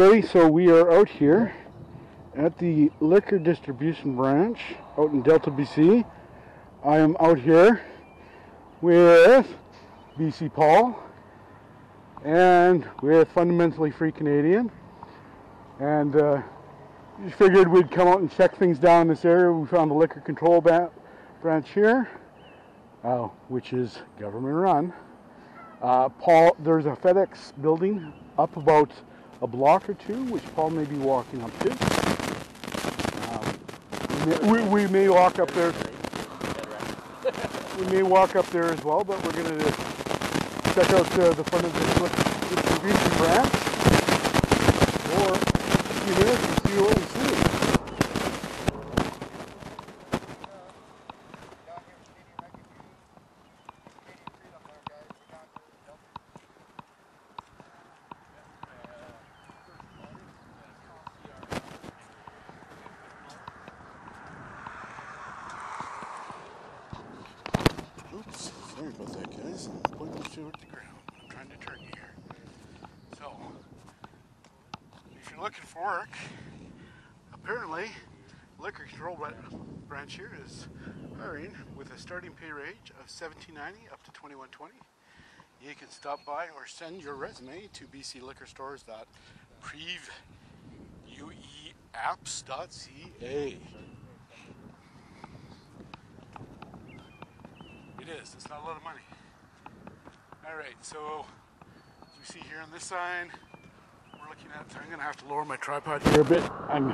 Everybody, so we are out here at the liquor distribution branch out in Delta, BC. I am out here with BC Paul and with Fundamentally Free Canadian and uh, just figured we'd come out and check things down in this area. We found the liquor control branch here, uh, which is government run. Uh, Paul, there's a FedEx building up about a block or two, which Paul may be walking up to. Um, we, may, we, may walk up there. We may walk up there as well, but we're going to check out uh, the front of the distribution branch for a few minutes and see what we see. Oops, sorry about that, guys. I'm pointing to the ground. I'm trying to turn you here. So, if you're looking for work, apparently, liquor control branch here is hiring with a starting pay range of 17.90 up to 21.20. You can stop by or send your resume to bcliquorstores.previeapps.ca. It is. It's not a lot of money. All right. So, as you see here on this sign, we're looking at. I'm going to have to lower my tripod here a bit. I'm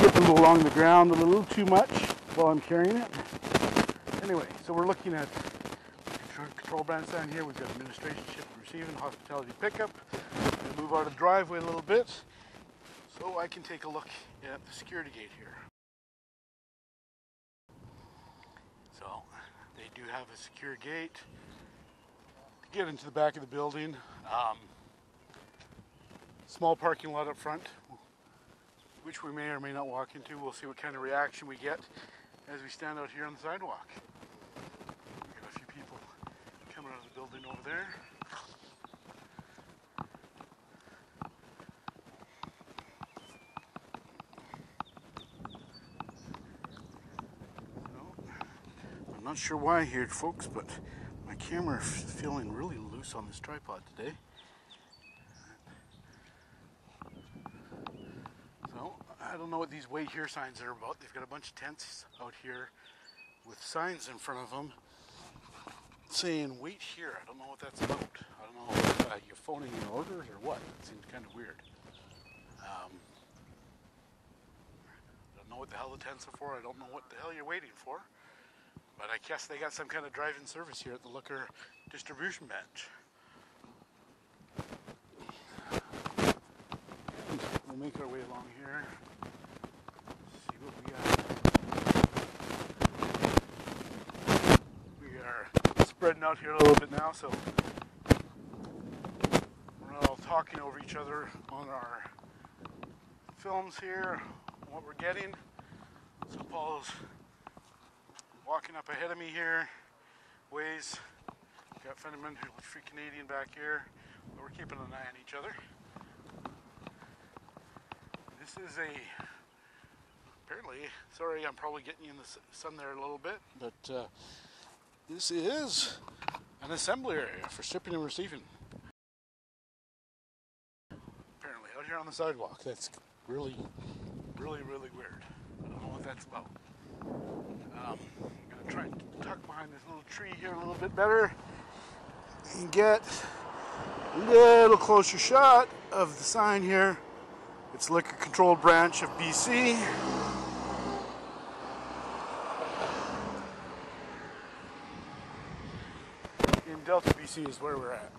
skipping along the ground a little too much while I'm carrying it. Anyway, so we're looking at control- branch sign here. We've got administration, ship and receiving, hospitality pickup. Move out of the driveway a little bit so I can take a look at the security gate here. So they do have a secure gate to get into the back of the building. Um, small parking lot up front, which we may or may not walk into. We'll see what kind of reaction we get as we stand out here on the sidewalk. We got a few people coming out of the building over there. So, I'm not sure why here, folks, but my camera is feeling really loose on this tripod today. So, I don't know what these wait here signs are about. They've got a bunch of tents out here with signs in front of them saying wait here. I don't know what that's about. I don't know if uh, you're phoning in orders or what. It seems kind of weird. Um, I don't know what the hell the tents are for. I don't know what the hell you're waiting for. But I guess they got some kind of drive-in service here at the liquor distribution bench. We'll make our way along here. See what we got. We are spreading out here a little bit now, so we're not all talking over each other on our films here, what we're getting. So Paul's walking up ahead of me here, ways. Got Fundamentally free Canadian back here, but we're keeping an eye on each other. This is a apparently. Sorry, I'm probably getting you in the sun there a little bit, but uh, this is an assembly area for shipping and receiving. Apparently, out here on the sidewalk. That's really, really, really weird. I don't know what that's about. Um, try and tuck behind this little tree here a little bit better and get a little closer shot of the sign here. It's liquor controlled branch of BC. In Delta, BC is where we're at.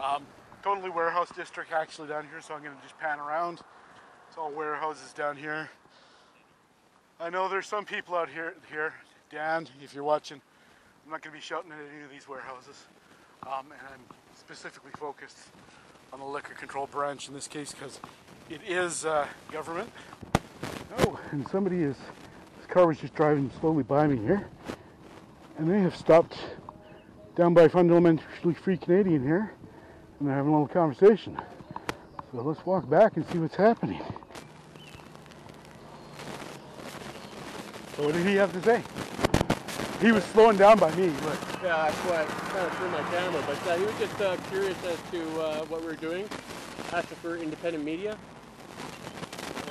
Um, totally warehouse district actually down here, so I'm gonna just pan around. It's all warehouses down here. I know there's some people out here. Here, Dan, if you're watching, I'm not going to be shouting at any of these warehouses, um, and I'm specifically focused on the liquor control branch in this case because it is uh, government. Oh, and somebody is. This car was just driving slowly by me here, and they have stopped down by fundamentally free Canadian here, and they're having a little conversation. So let's walk back and see what's happening. So what did he have to say? He was slowing down by me, but Yeah, that's why I kind of threw my camera. But uh, he was just uh, curious as to uh, what we were doing, asking for independent media.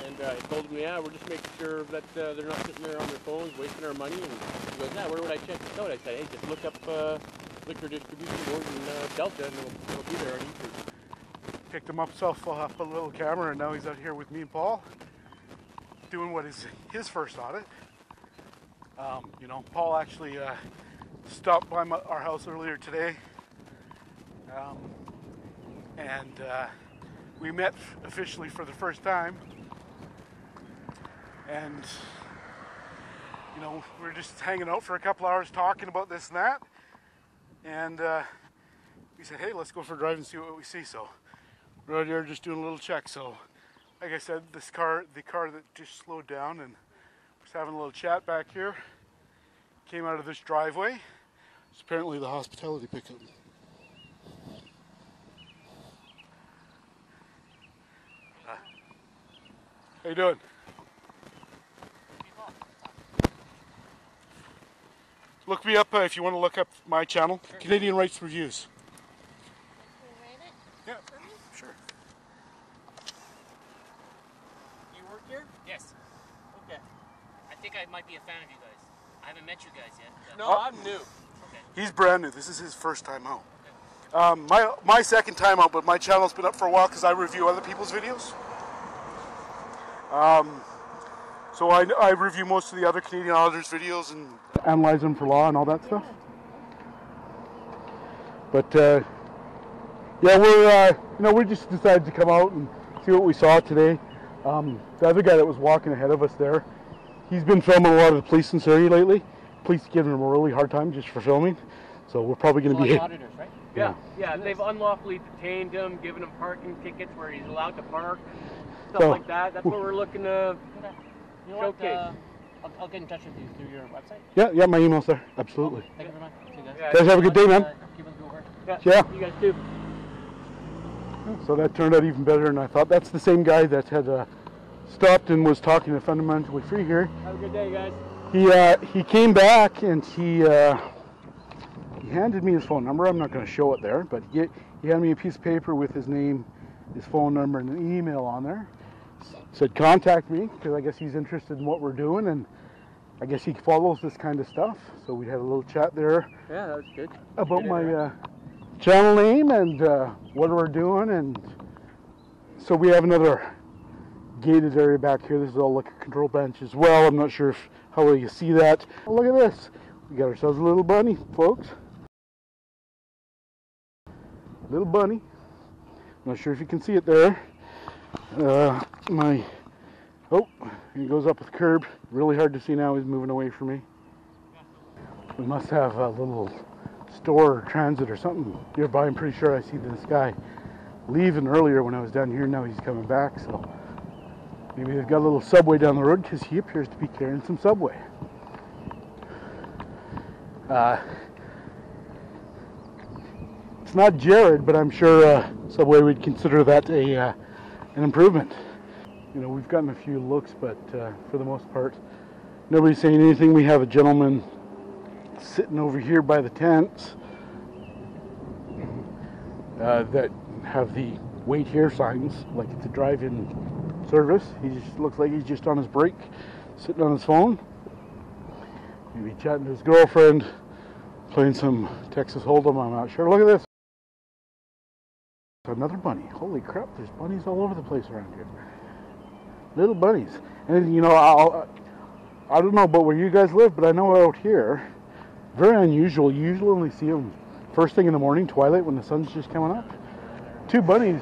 And uh, I told him, yeah, we're just making sure that uh, they're not sitting there on their phones wasting our money. And he goes, yeah, where would I check this out? I said, hey, just look up uh, liquor distribution board in uh, Delta, and it'll, it'll be there on YouTube. picked him up self off a little camera, and now he's out here with me and Paul, doing what is his first audit. Um, you know, Paul actually uh, stopped by my, our house earlier today, um, and uh, we met officially for the first time. And you know, we were just hanging out for a couple hours talking about this and that, and uh, we said, "Hey, let's go for a drive and see what we see." So we're out here just doing a little check. So, like I said, this car, the car that just slowed down and was having a little chat back here, came out of this driveway. It's apparently the hospitality pickup. How you doing? Look me up uh, if you want to look up my channel, Canadian Rights Reviews. Yeah, sure. You work here? Yes. Okay. I might be a fan of you guys. I haven't met you guys yet. but- No, Oh. I'm new. Okay. He's brand new. This is his first time out. Um, my my second time out, but my channel's been up for a while because I review other people's videos. Um, so I, I review most of the other Canadian auditors' videos and analyze them for law and all that stuff. But uh, yeah, we're uh, you know we just decided to come out and see what we saw today. Um, the other guy that was walking ahead of us there, he's been filming a lot of the police in Surrey lately. Police giving him a really hard time just for filming. So we're probably going to Law be auditors, right? Yeah, yeah, they've unlawfully detained him, given him parking tickets where he's allowed to park, stuff So- like that. That's what we're looking to. Okay. You know what? Showcase. Uh, I'll, I'll get in touch with you through your website. Yeah, yeah, my email's there. Absolutely. Thank you very much. See you guys. Yeah, Guys, have a good day, man. Uh, keep us over. Yeah, Yeah. you guys too. So that turned out even better than I thought. That's the same guy that had uh, stopped and was talking to Fundamentally Free here. Have a good day, guys. He uh, he came back and he uh, he handed me his phone number. I'm not going to show it there, but he he handed me a piece of paper with his name, his phone number, and an email on there. Said contact me because I guess he's interested in what we're doing and I guess he follows this kind of stuff. So we had a little chat there Yeah, that was good. about Good my uh, channel name and uh, what we're doing and so we have another gated area back here. This is all liquor control bench as well. I'm not sure if how well you see that. Look at this. We got ourselves a little bunny folks. Little bunny. Not sure if you can see it there. Uh, my oh he goes up with the curb. Really hard to see now. He's moving away from me. We must have a little store or transit or something nearby. I'm pretty sure I see this guy leaving earlier when I was down here. Now he's coming back, so maybe they've got a little subway down the road because he appears to be carrying some subway. Uh, it's not Jared, but I'm sure uh, Subway would consider that a uh, an improvement. You know, we've gotten a few looks, but uh, for the most part, nobody's saying anything. We have a gentleman sitting over here by the tents uh, that have the wait here signs, like it's a drive-in service. He just looks like he's just on his break, sitting on his phone, maybe chatting to his girlfriend, playing some Texas Hold'em. I'm not sure. Look at this. Another bunny. Holy crap! There's bunnies all over the place around here. Little bunnies. And you know, I'll, I don't know about where you guys live, but I know out here, very unusual. You usually only see them first thing in the morning, twilight, when the sun's just coming up. Two bunnies,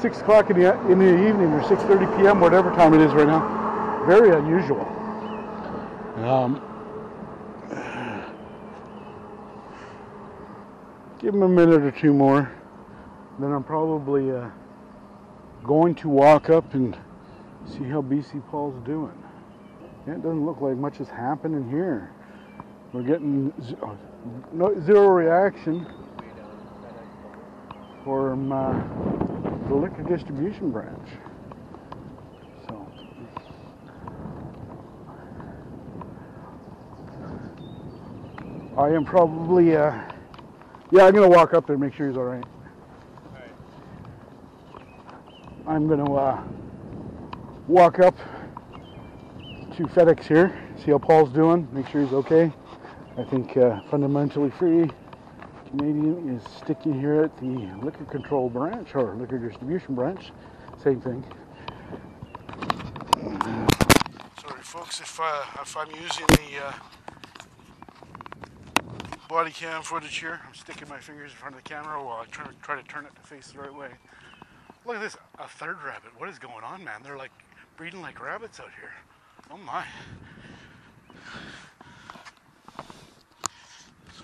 six o'clock in the in the evening or six thirty p.m. whatever time it is right now. Very unusual. Um, give him a minute or two more, then I'm probably uh, going to walk up and see how BC Paul's doing. Yeah, it doesn't look like much is happening here. We're getting z- uh, no, zero reaction. from uh, the liquor distribution branch. So, I am probably, uh, yeah, I'm gonna walk up there and make sure he's all right. I'm gonna uh, walk up to FedEx here, see how Paul's doing, make sure he's okay. I think uh, fundamentally free Canadian is sticking here at the liquor control branch or liquor distribution branch. Same thing. Sorry, folks, if uh, if I'm using the uh, body cam footage here, I'm sticking my fingers in front of the camera while I try, try to turn it to face the right way. Look at this, a third rabbit. What is going on, man? They're like breeding like rabbits out here. Oh my.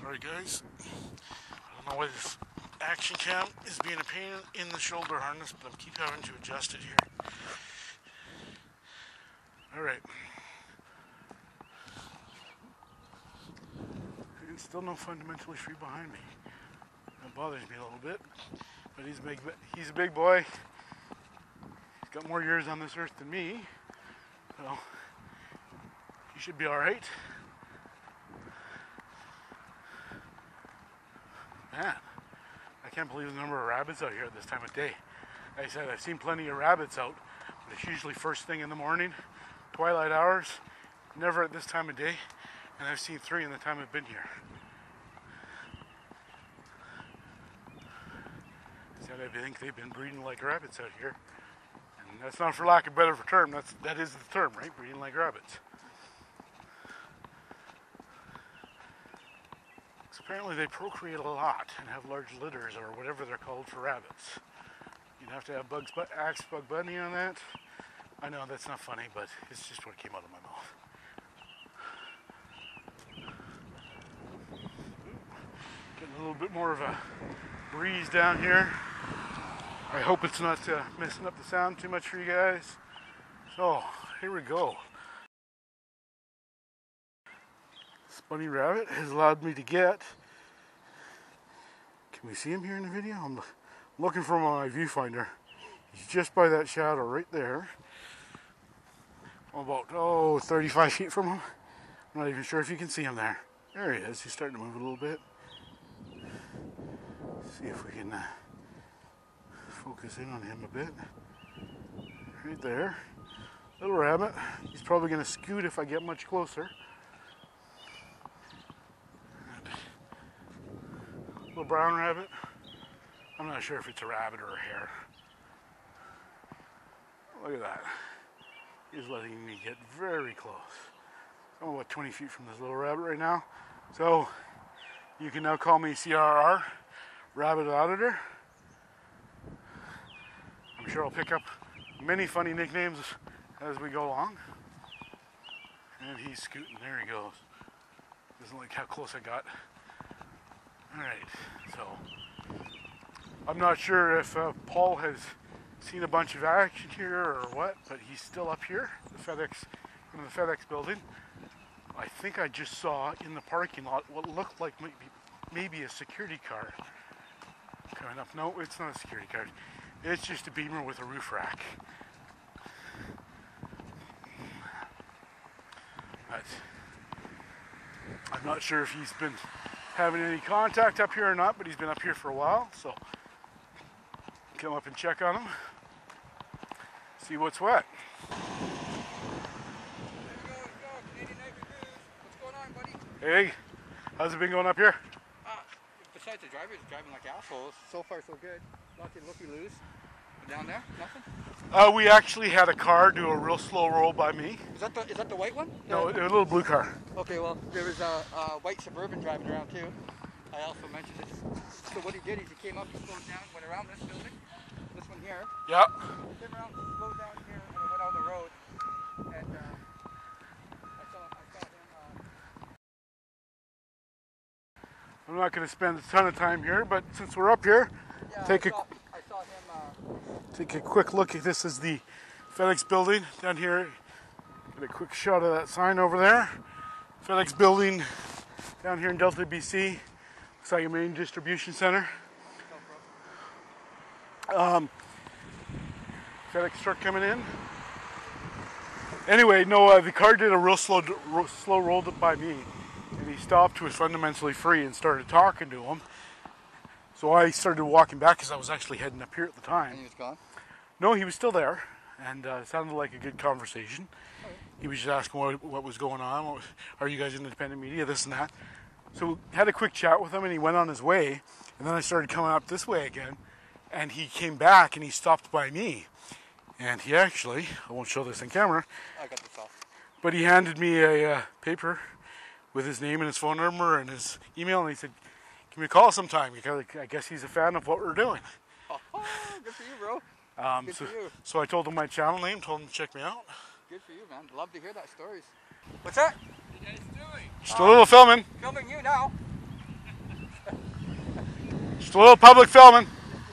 Sorry, guys. I don't know why this action cam is being a pain in the shoulder harness, but I keep having to adjust it here. All right. And still no fundamentally free behind me. That bothers me a little bit, but he's a big. He's a big boy. He's got more years on this earth than me, so he should be all right. Man, I can't believe the number of rabbits out here at this time of day. Like I said, I've seen plenty of rabbits out, but it's usually first thing in the morning, twilight hours, never at this time of day, and I've seen three in the time I've been here. Said I think they've been breeding like rabbits out here, and that's not for lack of better term. That's that is the term, right? Breeding like rabbits. Apparently they procreate a lot and have large litters or whatever they're called for rabbits. You'd have to have Bugs Bu- Axe Bug Bunny on that. I know that's not funny, but it's just what came out of my mouth. Getting a little bit more of a breeze down here. I hope it's not uh, messing up the sound too much for you guys. So, here we go. Bunny rabbit has allowed me to get. Can we see him here in the video? I'm looking for my viewfinder. He's just by that shadow right there. I'm about, oh, 35 feet from him. I'm not even sure if you can see him there. There he is. He's starting to move a little bit. See if we can uh, focus in on him a bit. Right there. Little rabbit. He's probably going to scoot if I get much closer. Little brown rabbit. I'm not sure if it's a rabbit or a hare. Look at that. He's letting me get very close. I'm about 20 feet from this little rabbit right now. So you can now call me CRR, Rabbit Auditor. I'm sure I'll pick up many funny nicknames as we go along. And he's scooting. There he goes. Doesn't like how close I got. All right, so I'm not sure if uh, Paul has seen a bunch of action here or what, but he's still up here, the FedEx, in the FedEx building. I think I just saw in the parking lot what looked like maybe, maybe a security car coming up. No, it's not a security car. It's just a Beamer with a roof rack. But I'm not sure if he's been having any contact up here or not, but he's been up here for a while, so come up and check on him. See what's what. Hey, how's it been going up here? Uh, besides the driver, he's driving like assholes. So far, so good. Nothing looky loose. Down there, nothing. Uh, we actually had a car do a real slow roll by me. Is that the is that the white one? No, The- a little blue car. Okay, well, there was a, a white suburban driving around too. I also mentioned it. So what he did is he came up, he slowed down, went around this building, this one here, Yeah. came around, slowed down here, and went on the road. And uh, I saw, I saw him. Uh, I'm not going to spend a ton of time here, but since we're up here, yeah, Take a I saw him. Uh, take a quick look at this is the FedEx building down here. Get a quick shot of that sign over there. FedEx building down here in Delta, BC. Looks like a main distribution center. Um, FedEx truck coming in. Anyway, no, uh, the car did a real slow, slow roll by me, and he stopped, was fundamentally free, and started talking to him. So I started walking back because I was actually heading up here at the time. And he was gone. No, he was still there, and uh, it sounded like a good conversation. He was just asking what, what was going on. What was, are you guys in independent media? This and that. So had a quick chat with him, and he went on his way. And then I started coming up this way again, and he came back and he stopped by me. And he actually, I won't show this in camera, I got this off. but he handed me a uh, paper with his name and his phone number and his email, and he said, "Give me a call sometime." Because I guess he's a fan of what we're doing. Oh, good for you, bro. Um, Good so, for you. so I told him my channel name, told him to check me out. Good for you, man. Love to hear that stories. What's that? Just a little filming. Filming you now. Just a little public filming.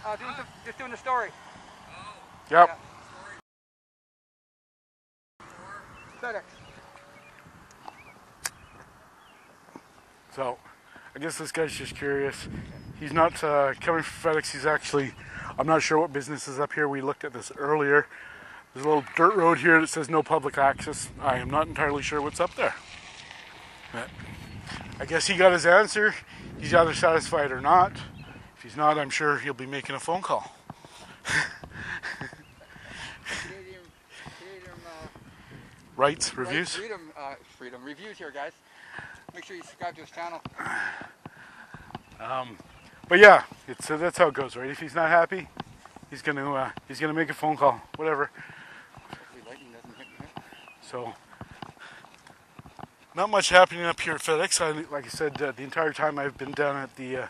Uh, doing some, just doing the story. Yep. FedEx. So, I guess this guy's just curious. He's not uh, coming from FedEx. He's actually, I'm not sure what business is up here. We looked at this earlier. There's a little dirt road here that says no public access. I am not entirely sure what's up there. But I guess he got his answer. He's either satisfied or not. If he's not, I'm sure he'll be making a phone call. Uh, Rights, right, reviews. freedom, uh, freedom reviews here, guys. Make sure you subscribe to his channel. Um, but yeah, it's uh, that's how it goes, right? If he's not happy, he's gonna uh, he's gonna make a phone call, whatever. Lightning doesn't hit me. So, not much happening up here at FedEx. I, like I said, uh, the entire time I've been down at the uh,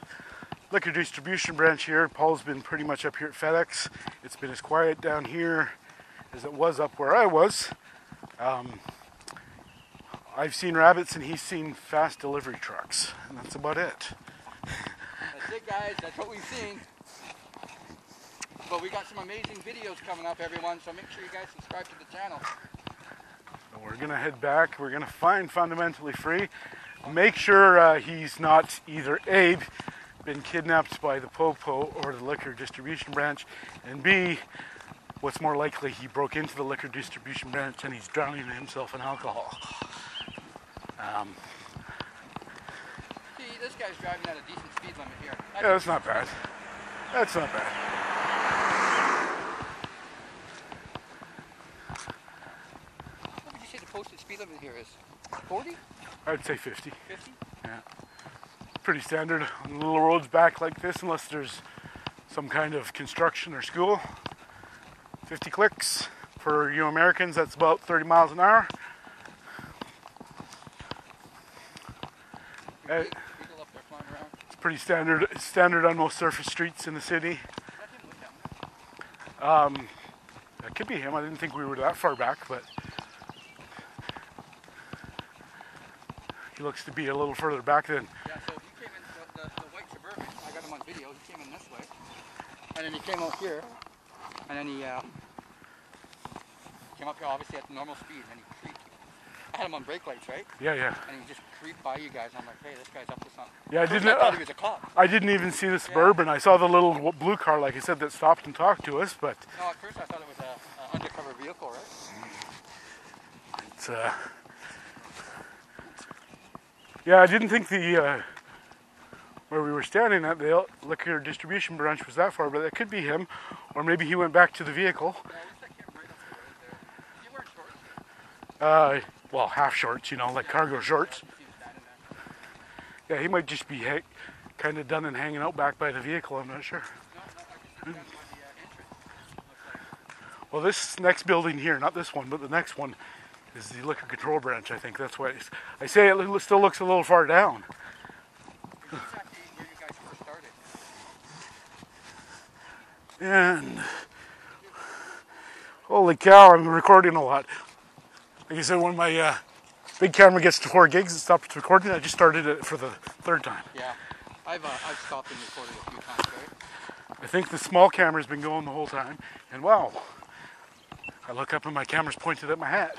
liquor distribution branch here, Paul's been pretty much up here at FedEx. It's been as quiet down here as it was up where I was. Um, I've seen rabbits and he's seen fast delivery trucks, and that's about it. That's it, guys. That's what we've seen. But we got some amazing videos coming up, everyone. So make sure you guys subscribe to the channel. We're gonna head back. We're gonna find fundamentally free. Make sure uh, he's not either A, been kidnapped by the Popo or the liquor distribution branch, and B, what's more likely, he broke into the liquor distribution branch and he's drowning himself in alcohol. Um, See, this guy's driving at a decent speed limit here. yeah, that's not bad. That's not bad. What would you say the posted speed limit here is? 40? I'd say 50. 50? Pretty standard on little roads back like this, unless there's some kind of construction or school. 50 clicks for you Americans, that's about 30 miles an hour. Uh, flying around. It's pretty standard standard on most surface streets in the city. Um, that could be him. I didn't think we were that far back, but he looks to be a little further back than. Yeah, so he came in, the, the, the white Suburban, I got him on video, he came in this way. And then he came out here, and then he uh, came up here obviously at normal speed, and he had him on brake lights, right? Yeah, yeah, And he just creeped by you guys, I'm like, hey, this guy's up to something. yeah. I didn't. I thought he was a cop. I didn't even see the suburban. I saw the little blue car, like I said, that stopped and talked to us. But No, at first I thought it was a, a undercover vehicle, right? it's. Uh, yeah, I didn't think the uh, where we were standing at the liquor distribution branch was that far, but that could be him, or maybe he went back to the vehicle. Yeah, it looks like him right up there, right there. He wears shorts. Uh, well, half shorts, you know, like cargo shorts. Yeah, he might just be kind of done and hanging out back by the vehicle. I'm not sure. Well, this next building here, not this one, but the next one, is the liquor control branch. I think that's why I say it still looks a little far down. And holy cow, I'm recording a lot. Like I said, when my uh, big camera gets to four gigs, it stops recording. I just started it for the third time. Yeah. I've, uh, I've stopped and recorded a few times, right? I think the small camera's been going the whole time. And wow, I look up and my camera's pointed at my hat.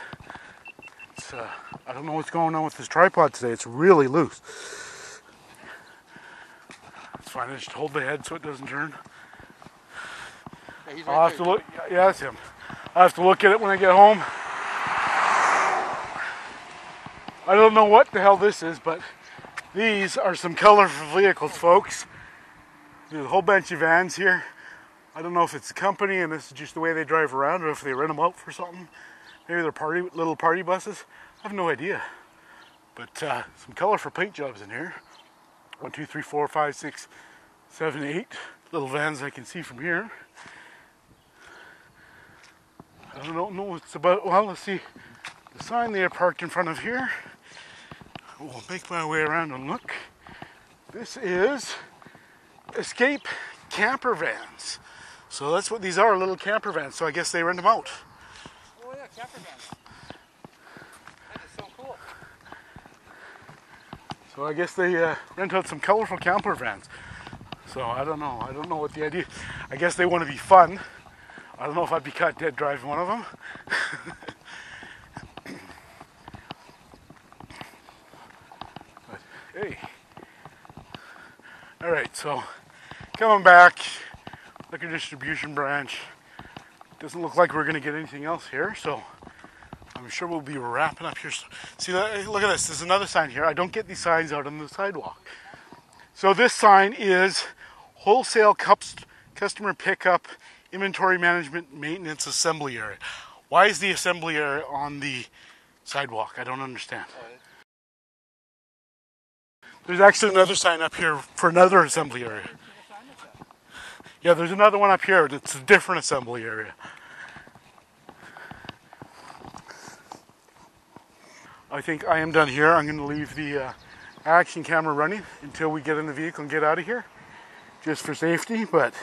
It's, uh, I don't know what's going on with this tripod today. It's really loose. It's fine. I just hold the head so it doesn't turn. Yeah, he's I'll right have to look. Yeah, that's him. I'll have to look at it when I get home. I don't know what the hell this is, but these are some colorful vehicles, folks. There's a whole bunch of vans here. I don't know if it's a company and this is just the way they drive around or if they rent them out for something. Maybe they're party little party buses. I have no idea. But uh, some colorful paint jobs in here. One, two, three, four, five, six, seven, eight little vans I can see from here. I don't know what it's about. Well, let's see the sign they are parked in front of here. We'll make my way around and look. This is Escape Camper Vans. So that's what these are, little camper vans. So I guess they rent them out. Oh yeah, camper van. That is so cool. So I guess they uh, rent out some colorful camper vans. So I don't know. I don't know what the idea. I guess they want to be fun. I don't know if I'd be caught dead driving one of them. but hey. All right. So coming back, liquor distribution branch. Doesn't look like we're going to get anything else here. So. I'm sure we'll be wrapping up here. See, look at this. There's another sign here. I don't get these signs out on the sidewalk. So this sign is wholesale cups, customer pickup, inventory management, maintenance, assembly area. Why is the assembly area on the sidewalk? I don't understand. Uh, There's actually another sign up here for another assembly area. Yeah, there's another one up here. It's a different assembly area. I think I am done here. I'm going to leave the uh, action camera running until we get in the vehicle and get out of here, just for safety. But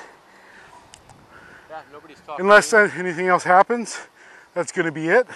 Yeah, unless anything else happens, that's going to be it.